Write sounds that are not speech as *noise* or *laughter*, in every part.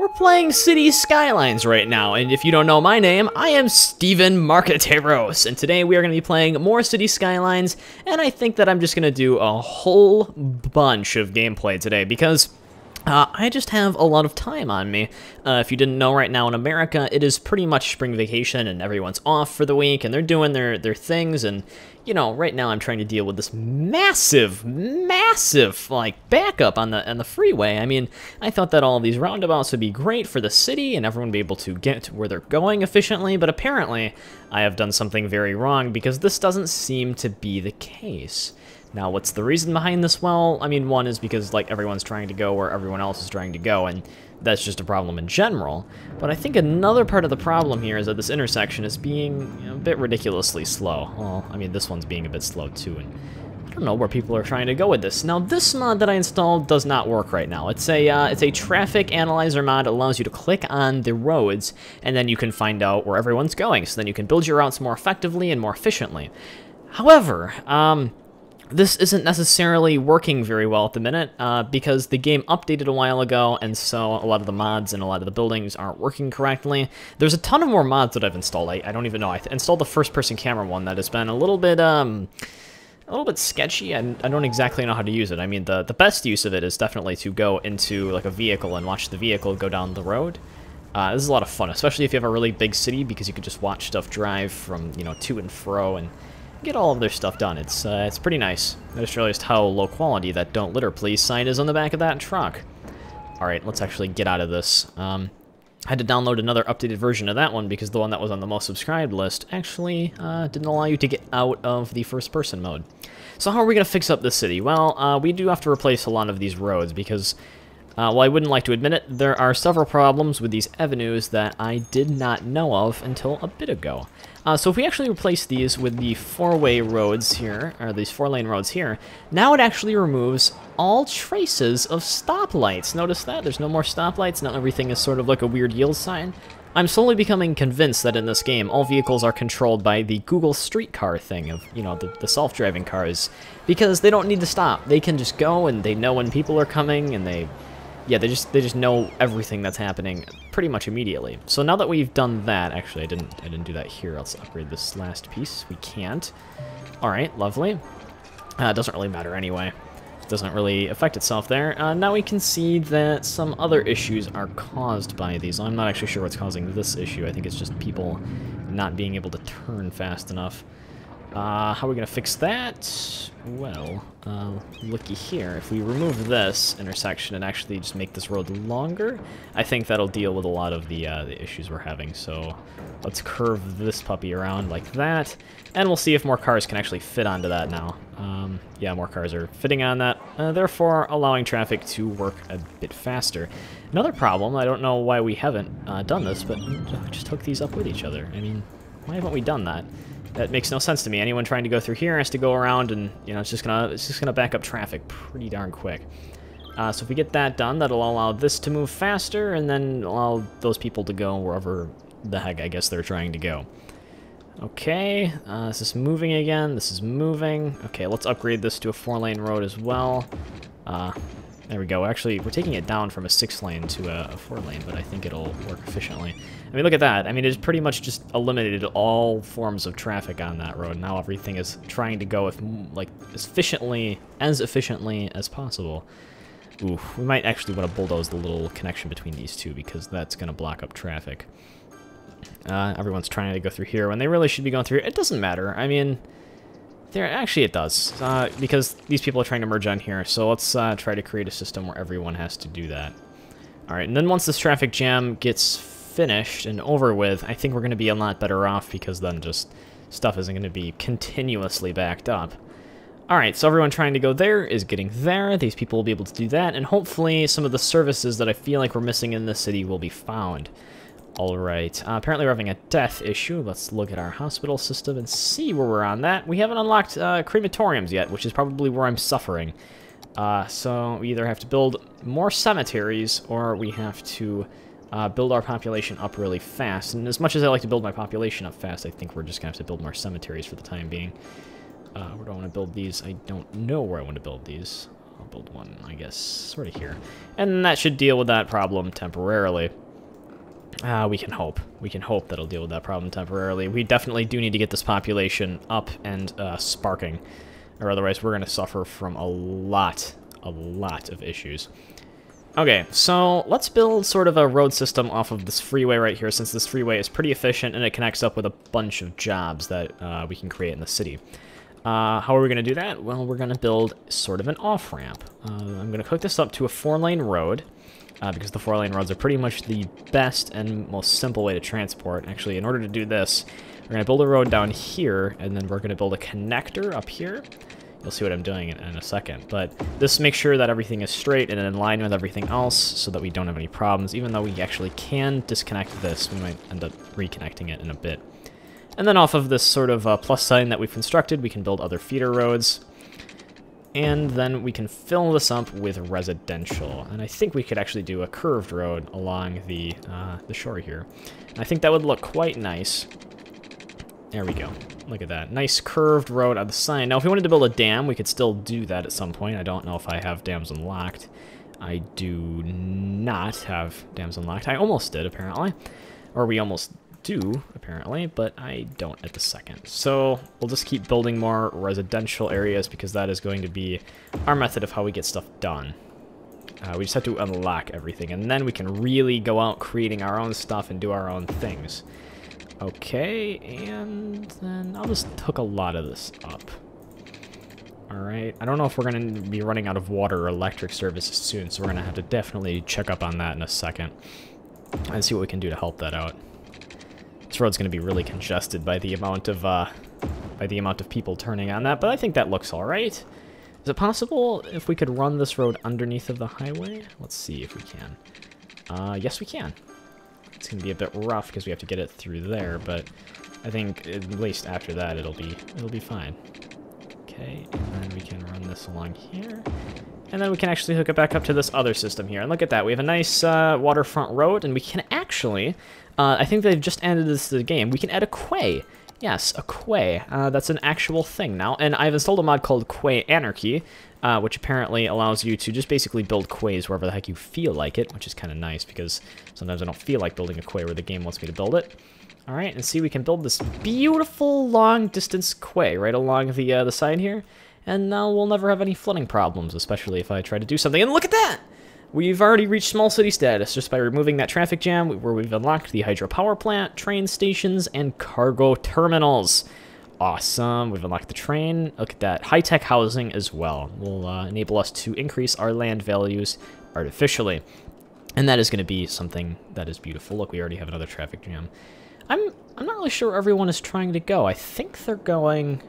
We're playing City Skylines right now, and if you don't know my name, I am Steven Marketeros, and today we are going to be playing more City Skylines, and I think that I'm just going to do a whole bunch of gameplay today, because uh, I just have a lot of time on me. Uh, if you didn't know, right now in America, it is pretty much spring vacation and everyone's off for the week and they're doing their, their things. And, you know, right now I'm trying to deal with this massive, massive, like, backup on the on the freeway. I mean, I thought that all these roundabouts would be great for the city and everyone would be able to get to where they're going efficiently, but apparently I have done something very wrong because this doesn't seem to be the case. Now, what's the reason behind this? Well, I mean, one is because, like, everyone's trying to go where everyone else is trying to go, and that's just a problem in general. But I think another part of the problem here is that this intersection is being you know, a bit ridiculously slow. Well, I mean, this one's being a bit slow, too, and I don't know where people are trying to go with this. Now, this mod that I installed does not work right now. It's a uh, it's a traffic analyzer mod. It allows you to click on the roads, and then you can find out where everyone's going. So then you can build your routes more effectively and more efficiently. However, um, this isn't necessarily working very well at the minute uh, because the game updated a while ago and so a lot of the mods and a lot of the buildings aren't working correctly. There's a ton of more mods that I've installed. I, I don't even know. I installed the first person camera one that has been a little bit um, a little bit sketchy. and I don't exactly know how to use it. I mean, the, the best use of it is definitely to go into like a vehicle and watch the vehicle go down the road. Uh, this is a lot of fun, especially if you have a really big city because you can just watch stuff drive from, you know, to and fro and get all of their stuff done. It's uh, it's pretty nice. I just realized how low quality that "Don't Litter, Please" sign is on the back of that truck. All right, let's actually get out of this. Um, I had to download another updated version of that one because the one that was on the most subscribed list actually uh, didn't allow you to get out of the first-person mode. So how are we going to fix up this city? Well, uh, we do have to replace a lot of these roads because uh, while I wouldn't like to admit it, there are several problems with these avenues that I did not know of until a bit ago. Uh, so if we actually replace these with the four-way roads here, or these four-lane roads here, now it actually removes all traces of stoplights. Notice that? There's no more stoplights, now everything is sort of like a weird yield sign. I'm slowly becoming convinced that in this game, all vehicles are controlled by the Google Streetcar thing of, you know, the, the self-driving cars, because they don't need to stop. They can just go, and they know when people are coming, and they yeah, they just they just know everything that's happening pretty much immediately. So now that we've done that, actually I didn't I didn't do that here. Let's upgrade this last piece. We can't. All right, lovely. Uh, doesn't really matter anyway. Doesn't really affect itself there. Uh, now we can see that some other issues are caused by these. I'm not actually sure what's causing this issue. I think it's just people not being able to turn fast enough. Uh, how are we going to fix that? Well, uh, looky here. If we remove this intersection and actually just make this road longer, I think that'll deal with a lot of the, uh, the issues we're having. So let's curve this puppy around like that, and we'll see if more cars can actually fit onto that now. Um, yeah, more cars are fitting on that, uh, therefore allowing traffic to work a bit faster. Another problem, I don't know why we haven't uh, done this, but just hook these up with each other. I mean, why haven't we done that? That makes no sense to me. Anyone trying to go through here has to go around and, you know, it's just gonna, it's just gonna back up traffic pretty darn quick. Uh, so if we get that done, that'll allow this to move faster and then allow those people to go wherever the heck I guess they're trying to go. Okay, uh, this is moving again. This is moving. Okay, let's upgrade this to a four-lane road as well. Uh, there we go. Actually, we're taking it down from a six-lane to a, a four-lane, but I think it'll work efficiently. I mean, look at that. I mean, it's pretty much just eliminated all forms of traffic on that road. Now everything is trying to go if, like as efficiently, as efficiently as possible. Ooh, we might actually want to bulldoze the little connection between these two because that's going to block up traffic. Uh, everyone's trying to go through here when they really should be going through. It doesn't matter. I mean, there, actually it does, uh, because these people are trying to merge on here, so let's uh, try to create a system where everyone has to do that. Alright, and then once this traffic jam gets finished and over with, I think we're going to be a lot better off, because then just stuff isn't going to be continuously backed up. Alright, so everyone trying to go there is getting there, these people will be able to do that, and hopefully some of the services that I feel like we're missing in this city will be found. Alright, uh, apparently we're having a death issue. Let's look at our hospital system and see where we're on that. We haven't unlocked uh, crematoriums yet, which is probably where I'm suffering. Uh, so we either have to build more cemeteries, or we have to uh, build our population up really fast. And as much as I like to build my population up fast, I think we're just going to have to build more cemeteries for the time being. Uh, where do I want to build these? I don't know where I want to build these. I'll build one, I guess, sort of here. And that should deal with that problem temporarily. Uh, we can hope. We can hope that'll deal with that problem temporarily. We definitely do need to get this population up and uh, sparking, or otherwise we're going to suffer from a lot, a lot of issues. Okay, so let's build sort of a road system off of this freeway right here, since this freeway is pretty efficient and it connects up with a bunch of jobs that uh, we can create in the city. Uh, how are we going to do that? Well, we're going to build sort of an off-ramp. Uh, I'm going to hook this up to a four-lane road uh, because the four lane roads are pretty much the best and most simple way to transport. Actually, in order to do this, we're going to build a road down here, and then we're going to build a connector up here. You'll see what I'm doing in, in, a second. But this makes sure that everything is straight and in line with everything else so that we don't have any problems. Even though we actually can disconnect this, we might end up reconnecting it in a bit. And then off of this sort of uh, plus sign that we've constructed, we can build other feeder roads. And then we can fill this up with residential. And I think we could actually do a curved road along the, uh, the shore here. And I think that would look quite nice. There we go. Look at that. Nice curved road on the side. Now, if we wanted to build a dam, we could still do that at some point. I don't know if I have dams unlocked. I do not have dams unlocked. I almost did, apparently. Or we almost do, apparently, but I don't at the second. So we'll just keep building more residential areas because that is going to be our method of how we get stuff done. Uh, we just have to unlock everything, and then we can really go out creating our own stuff and do our own things. Okay, and then I'll just hook a lot of this up. Alright, I don't know if we're going to be running out of water or electric services soon, so we're going to have to definitely check up on that in a second and see what we can do to help that out. This road's going to be really congested by the amount of uh, by the amount of people turning on that, but I think that looks all right. Is it possible if we could run this road underneath of the highway? Let's see if we can. Uh, yes, we can. It's going to be a bit rough because we have to get it through there, but I think at least after that it'll be it'll be fine. Okay, and then we can run this along here. And then we can actually hook it back up to this other system here. And look at that, we have a nice uh, waterfront road, and we can actually uh, I think they've just added this to the game. We can add a quay. Yes, a quay. Uh, that's an actual thing now. And I've installed a mod called Quay Anarchy, uh, which apparently allows you to just basically build quays wherever the heck you feel like it, which is kind of nice because sometimes I don't feel like building a quay where the game wants me to build it. All right, and see, we can build this beautiful long-distance quay right along the uh, the side here, and now we'll never have any flooding problems, especially if I try to do something. And look at that! We've already reached small city status just by removing that traffic jam where we've unlocked the hydropower plant, train stations, and cargo terminals. Awesome. We've unlocked the train. Look at that. High-tech housing as well will uh, enable us to increase our land values artificially. And that is going to be something that is beautiful. Look, we already have another traffic jam. I'm I'm not really sure where everyone is trying to go. I think they're going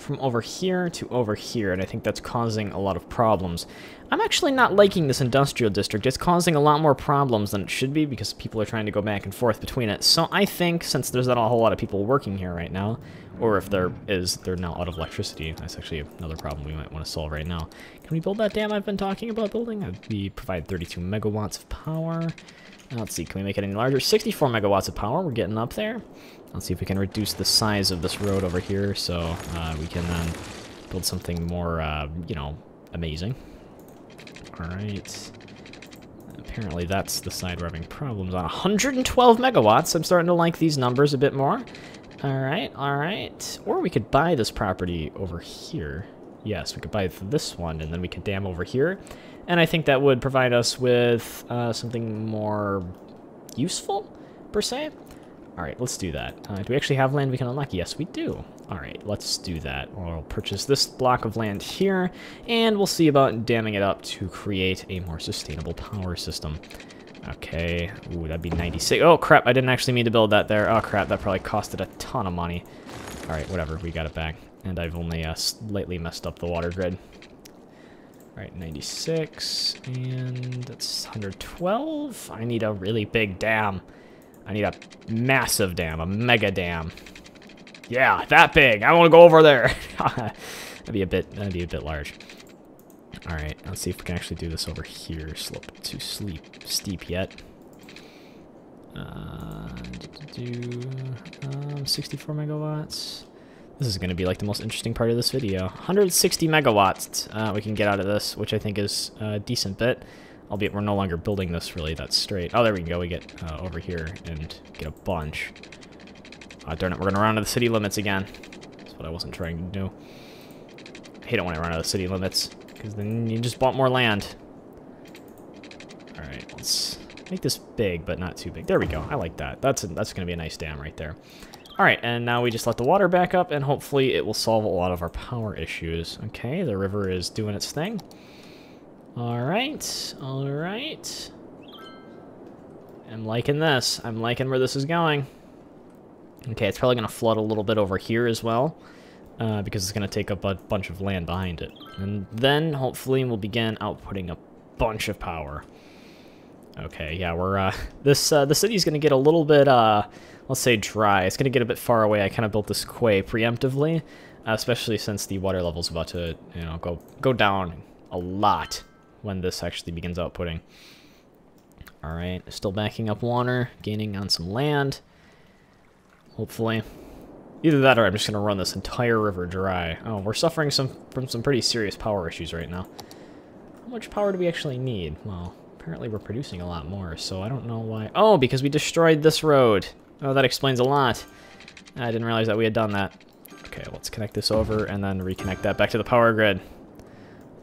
from over here to over here, and I think that's causing a lot of problems. I'm actually not liking this industrial district. It's causing a lot more problems than it should be because people are trying to go back and forth between it. So I think, since there's not a whole lot of people working here right now, or if there is, they're now out of electricity. That's actually another problem we might want to solve right now. Can we build that dam I've been talking about building? We provide 32 megawatts of power. Let's see, can we make it any larger? 64 megawatts of power, we're getting up there. Let's see if we can reduce the size of this road over here so uh, we can then build something more, uh, you know, amazing. Alright. Apparently that's the side we're having problems on. 112 megawatts. I'm starting to like these numbers a bit more. Alright, alright. Or we could buy this property over here. Yes, we could buy this one, and then we could dam over here. And I think that would provide us with uh, something more useful, per se. All right, let's do that. Uh, do we actually have land we can unlock? Yes, we do. All right, let's do that. We'll purchase this block of land here, and we'll see about damming it up to create a more sustainable power system. Okay, ooh, that'd be 96. Oh, crap, I didn't actually mean to build that there. Oh, crap, that probably costed a ton of money. All right, whatever, we got it back. And I've only uh, slightly messed up the water grid. All right, 96, and that's 112. I need a really big dam. I need a massive dam, a mega dam. Yeah, that big. I want to go over there. *laughs* that'd be a bit. That'd be a bit large. All right, let's see if we can actually do this over here. Slope too sleep steep yet. Uh, do um, 64 megawatts. This is going to be like the most interesting part of this video. 160 megawatts uh, we can get out of this, which I think is a decent bit. Albeit we're no longer building this really that straight. Oh, there we go. We get uh, over here and get a bunch. Oh, darn it. We're going to run out of the city limits again. That's what I wasn't trying to do. I hate it when I run out of city limits. Because then you just bought more land. Alright, let's make this big, but not too big. There we go. I like that. That's, that's going to be a nice dam right there. Alright, and now we just let the water back up, and hopefully it will solve a lot of our power issues. Okay, the river is doing its thing. Alright, alright. I'm liking this. I'm liking where this is going. Okay, it's probably going to flood a little bit over here as well, uh, because it's going to take up a bunch of land behind it. And then, hopefully, we'll begin outputting a bunch of power. Okay, yeah, we're, uh, *laughs* this, uh, the city's to get a little bit, uh, let's say dry. It's to get a bit far away. I kind of built this quay preemptively, especially since the water level's about to, you know, go, go down a lot when this actually begins outputting. Alright, still backing up water, gaining on some land. Hopefully. Either that or I'm just to run this entire river dry. Oh, we're suffering some from some pretty serious power issues right now. How much power do we actually need? Well, apparently we're producing a lot more, so I don't know why. Oh, because we destroyed this road. Oh, that explains a lot. I didn't realize that we had done that. Okay, let's connect this over and then reconnect that back to the power grid.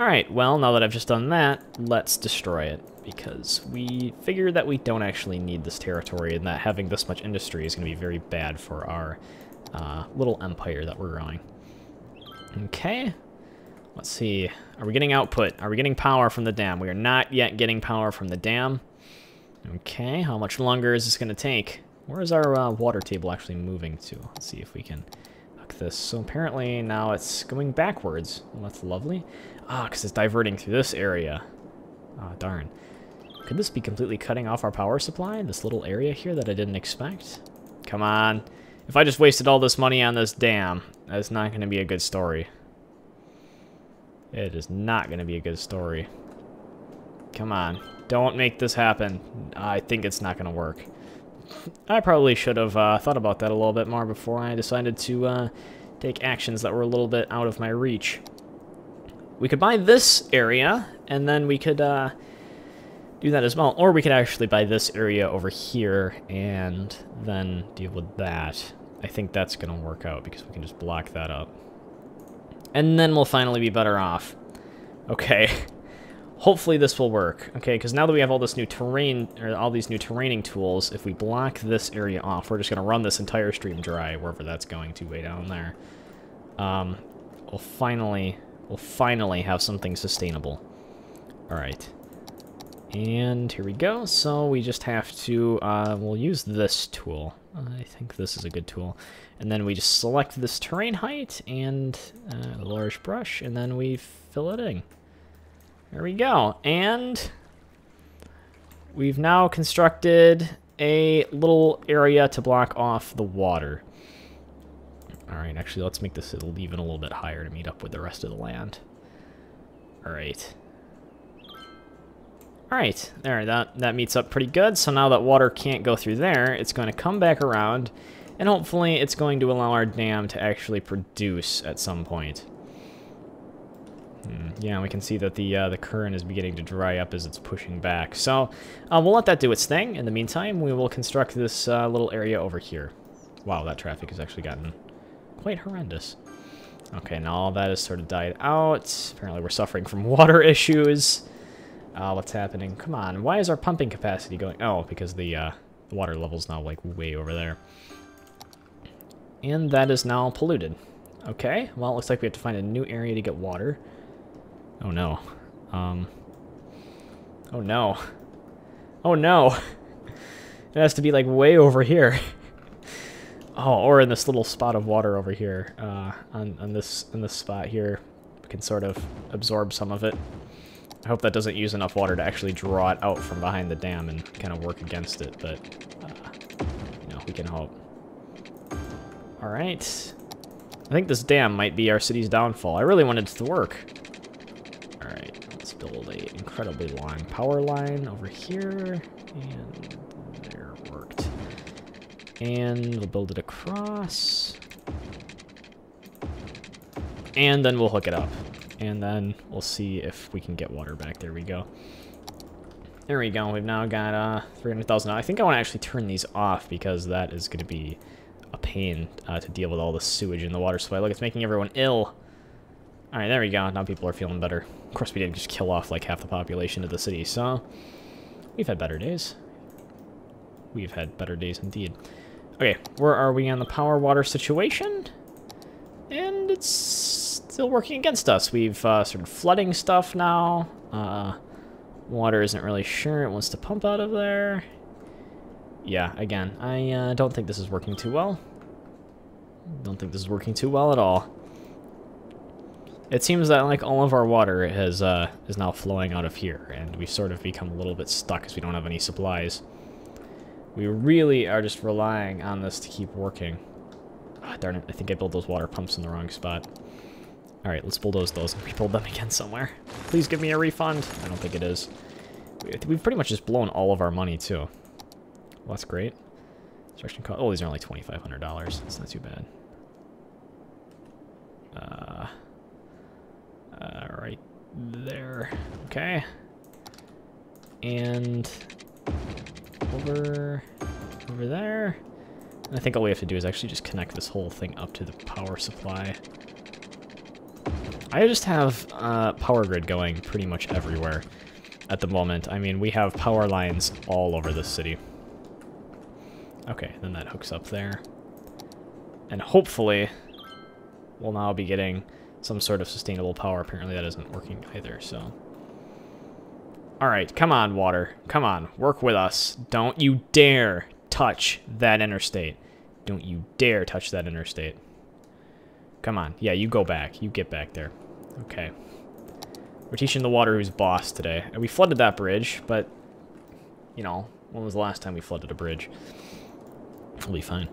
Alright, well, now that I've just done that, let's destroy it. Because we figure that we don't actually need this territory and that having this much industry is going to be very bad for our uh, little empire that we're growing. Okay. Let's see. Are we getting output? Are we getting power from the dam? We are not yet getting power from the dam. Okay, how much longer is this going to take? Where is our uh, water table actually moving to? Let's see if we can hook this. So apparently now it's going backwards. Well, that's lovely. Ah, because it's diverting through this area. Ah, oh, darn. Could this be completely cutting off our power supply? This little area here that I didn't expect? Come on. If I just wasted all this money on this dam, that's not going to be a good story. It is not going to be a good story. Come on. Don't make this happen. I think it's not going to work. *laughs* I probably should have uh, thought about that a little bit more before I decided to uh, take actions that were a little bit out of my reach. We could buy this area, and then we could uh, do that as well. Or we could actually buy this area over here, and then deal with that. I think that's going to work out, because we can just block that up. And then we'll finally be better off. Okay. *laughs* Hopefully this will work, okay? Because now that we have all this new terrain, or all these new terraining tools, if we block this area off, we're just going to run this entire stream dry, wherever that's going to, way down there. Um, we'll finally, we'll finally have something sustainable. Alright. And here we go. So we just have to, uh, we'll use this tool. I think this is a good tool. And then we just select this terrain height and uh, large brush, and then we fill it in. There we go. And we've now constructed a little area to block off the water. Alright, actually, let's make this even a little bit higher to meet up with the rest of the land. Alright. Alright, there, that, that meets up pretty good. So now that water can't go through there, it's going to come back around, and hopefully it's going to allow our dam to actually produce at some point. Hmm, yeah, we can see that the uh, the current is beginning to dry up as it's pushing back. So uh, we'll let that do its thing. In the meantime, we will construct this uh, little area over here. Wow, that traffic has actually gotten quite horrendous. Okay, now all that has sort of died out. Apparently we're suffering from *laughs* water issues. Uh, what's happening? Come on, why is our pumping capacity going? Oh, because the, uh, the water level's now, like, way over there. And that is now polluted. Okay, well, it looks like we have to find a new area to get water. Oh no. Um. Oh no. Oh no. *laughs* It has to be like way over here. *laughs* oh, or in this little spot of water over here. Uh, on, on this in this spot here. We can sort of absorb some of it. I hope that doesn't use enough water to actually draw it out from behind the dam and kind of work against it, but, uh, you know, we can hope. Alright. I think this dam might be our city's downfall. I really wanted it to work All right, let's build a incredibly long power line over here, and there worked. And we'll build it across. And then we'll hook it up. And then we'll see if we can get water back. There we go. There we go. We've now got uh, 300,000. I think I want to actually turn these off because that is going to be a pain uh, to deal with all the sewage in the water supply. Look, it's making everyone ill. All right, there we go. Now people are feeling better. Of course, we didn't just kill off like half the population of the city, so we've had better days. We've had better days indeed. Okay, where are we on the power water situation? And it's still working against us. We've uh, started flooding stuff now. Uh, water isn't really sure it wants to pump out of there. Yeah, again, I uh, don't think this is working too well. Don't think this is working too well at all. It seems that like all of our water has uh, is now flowing out of here, and we've sort of become a little bit stuck because we don't have any supplies. We really are just relying on this to keep working. Oh, darn it, I think I built those water pumps in the wrong spot. Alright, let's bulldoze those and rebuild them again somewhere. Please give me a refund. I don't think it is. We've pretty much just blown all of our money, too. Well, that's great. Construction cost. Oh, these are only $2,500. That's not too bad. Uh, uh, right there. Okay. And over, over there. And I think all we have to do is actually just connect this whole thing up to the power supply. I just have uh, power grid going pretty much everywhere at the moment. I mean, we have power lines all over the city. Okay, then that hooks up there. And hopefully, we'll now be getting some sort of sustainable power. Apparently that isn't working either, so... Alright, come on, water. Come on, work with us. Don't you dare touch that interstate. Don't you dare touch that interstate. Come on. Yeah, you go back. You get back there. Okay. We're teaching the water who's boss today. And we flooded that bridge, but, you know, when was the last time we flooded a bridge? We'll be fine.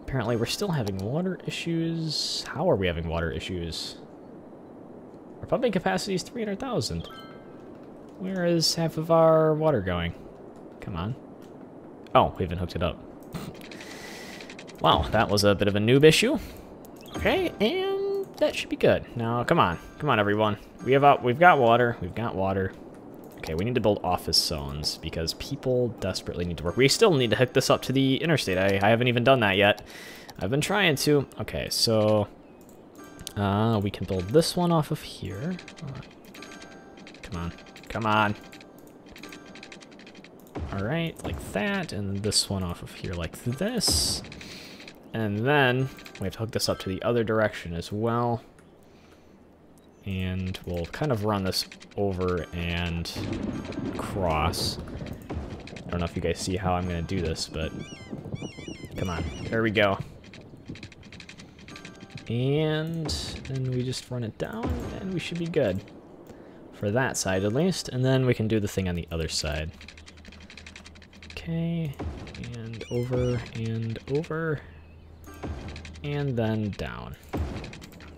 Apparently we're still having water issues. How are we having water issues? Our pumping capacity is 300,000. Where is half of our water going? Come on. Oh, we haven't hooked it up. *laughs* wow, that was a bit of a noob issue. Okay, and that should be good. Now, come on. Come on, everyone. We have, uh, we've got water. We've got water. Okay, we need to build office zones because people desperately need to work. We still need to hook this up to the interstate. I, I haven't even done that yet. I've been trying to. Okay, so uh, we can build this one off of here. Come on. Come on. All right, like that, and this one off of here like this. And then we have to hook this up to the other direction as well. And we'll kind of run this over and cross. I don't know if you guys see how I'm going to do this, but come on. There we go. And then we just run it down, and we should be good. For that side, at least. And then we can do the thing on the other side. Okay, and over, and over, and then down.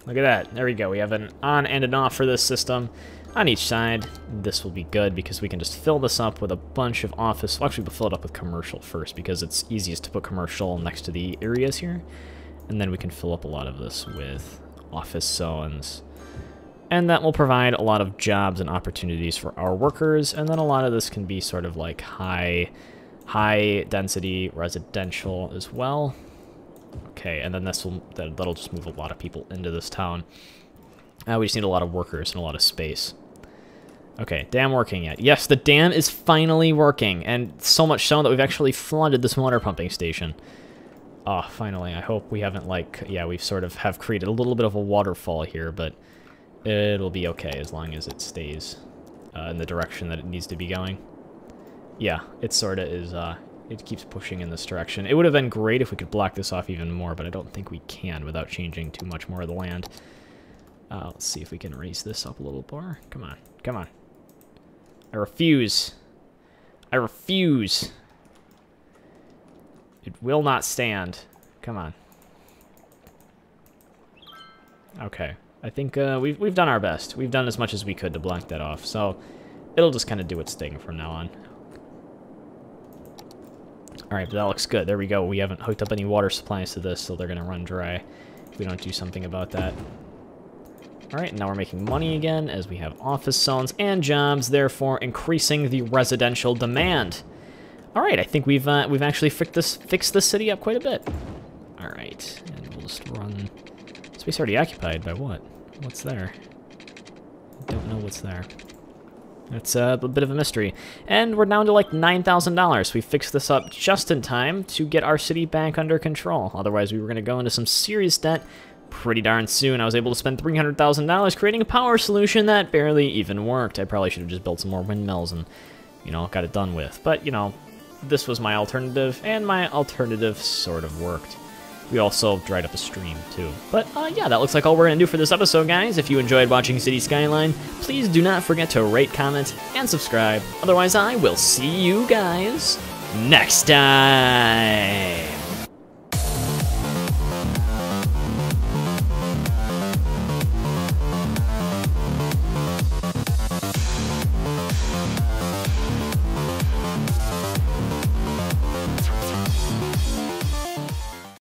Look at that. There we go. We have an on and an off for this system on each side. This will be good because we can just fill this up with a bunch of office. Well, actually, we'll fill it up with commercial first because it's easiest to put commercial next to the areas here. And then we can fill up a lot of this with office zones. And that will provide a lot of jobs and opportunities for our workers. And then a lot of this can be sort of like high, high density residential as well. Okay, and then this will that, that'll just move a lot of people into this town. Uh, we just need a lot of workers and a lot of space. Okay, dam working yet? Yes, the dam is finally working, and so much so that we've actually flooded this water pumping station. Oh, finally. I hope we haven't, like, yeah, we've sort of have created a little bit of a waterfall here, but it'll be okay as long as it stays uh, in the direction that it needs to be going. Yeah, it sort of is, uh, it keeps pushing in this direction. It would have been great if we could block this off even more, but I don't think we can without changing too much more of the land. Uh, let's see if we can raise this up a little more. Come on, come on. I refuse. I refuse. It will not stand. Come on. Okay. I think uh, we've, we've done our best. We've done as much as we could to block that off, so it'll just kind of do its thing from now on. Alright, but that looks good. There we go. We haven't hooked up any water supplies to this, so they're going to run dry if we don't do something about that. All right, now we're making money again as we have office zones and jobs, therefore increasing the residential demand. All right, I think we've uh, we've actually fixed this fixed this city up quite a bit. All right, and we'll just run. Space already occupied by what? What's there? Don't know what's there. It's a bit of a mystery. And we're down to like $9,000. We fixed this up just in time to get our city back under control. Otherwise, we were going to go into some serious debt pretty darn soon. I was able to spend $300,000 creating a power solution that barely even worked. I probably should have just built some more windmills and, you know, got it done with. But, you know, this was my alternative, and my alternative sort of worked. We also dried up a stream, too. But, uh, yeah, that looks like all we're to do for this episode, guys. If you enjoyed watching City Skyline, please do not forget to rate, comment, and subscribe. Otherwise, I will see you guys next time.